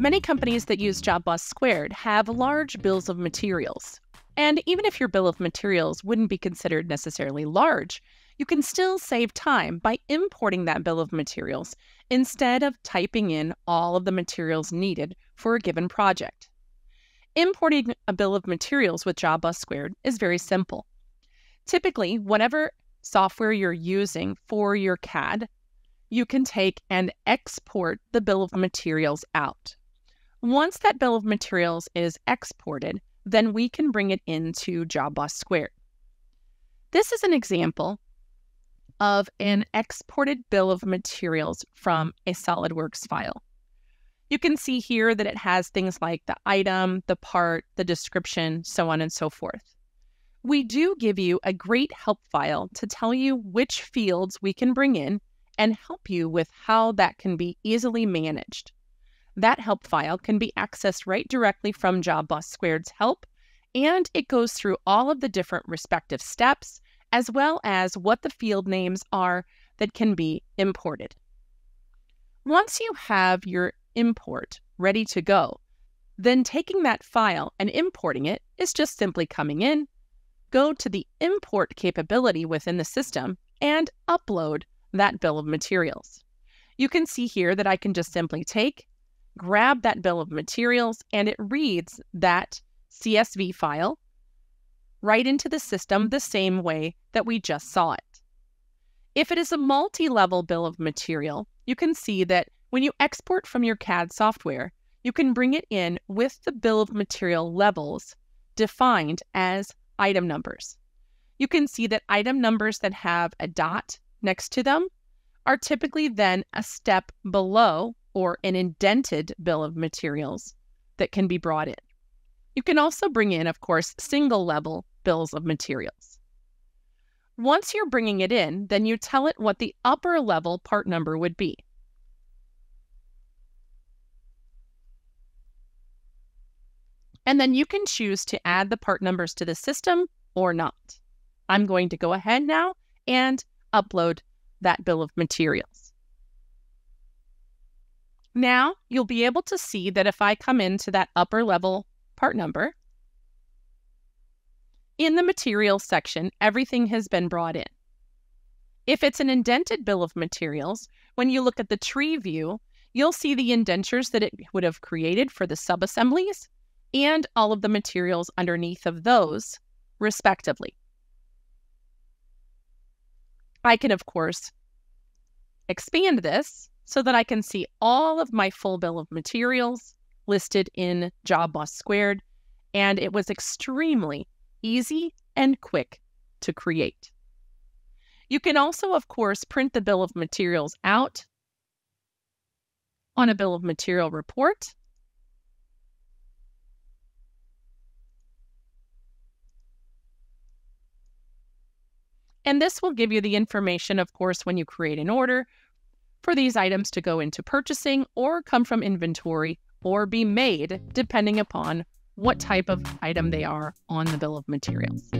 Many companies that use JobBoss Squared have large bills of materials. And even if your bill of materials wouldn't be considered necessarily large, you can still save time by importing that bill of materials instead of typing in all of the materials needed for a given project. Importing a bill of materials with JobBoss Squared is very simple. Typically, whatever software you're using for your CAD, you can take and export the bill of materials out. Once that bill of materials is exported, then we can bring it into JobBoss Squared. This is an example of an exported bill of materials from a SolidWorks file. You can see here that it has things like the item, the part, the description, so on and so forth. We do give you a great help file to tell you which fields we can bring in and help you with how that can be easily managed. That help file can be accessed right directly from JobBoss Squared's help, and it goes through all of the different respective steps, as well as what the field names are that can be imported. Once you have your import ready to go. Then taking that file and importing it is just simply coming in, go to the import capability within the system, and upload that bill of materials. You can see here that I can just simply take, grab that bill of materials, and it reads that CSV file right into the system the same way that we just saw it. If it is a multi level bill of material, you can see that when you export from your CAD software, you can bring it in with the bill of material levels defined as item numbers. You can see that item numbers that have a dot next to them are typically then a step below or an indented bill of materials that can be brought in. You can also bring in, of course, single level bills of materials. Once you're bringing it in, then you tell it what the upper level part number would be. And then you can choose to add the part numbers to the system or not. I'm going to go ahead now and upload that bill of materials. Now you'll be able to see that if I come into that upper level part number, in the materials section, everything has been brought in. If it's an indented bill of materials, when you look at the tree view, you'll see the indentures that it would have created for the subassemblies and all of the materials underneath of those, respectively. I can, of course, expand this so that I can see all of my full bill of materials listed in JobBoss Squared, and it was extremely easy and quick to create. You can also, of course, print the bill of materials out on a bill of material report And this will give you the information, of course, when you create an order for these items to go into purchasing or come from inventory or be made, depending upon what type of item they are on the bill of materials.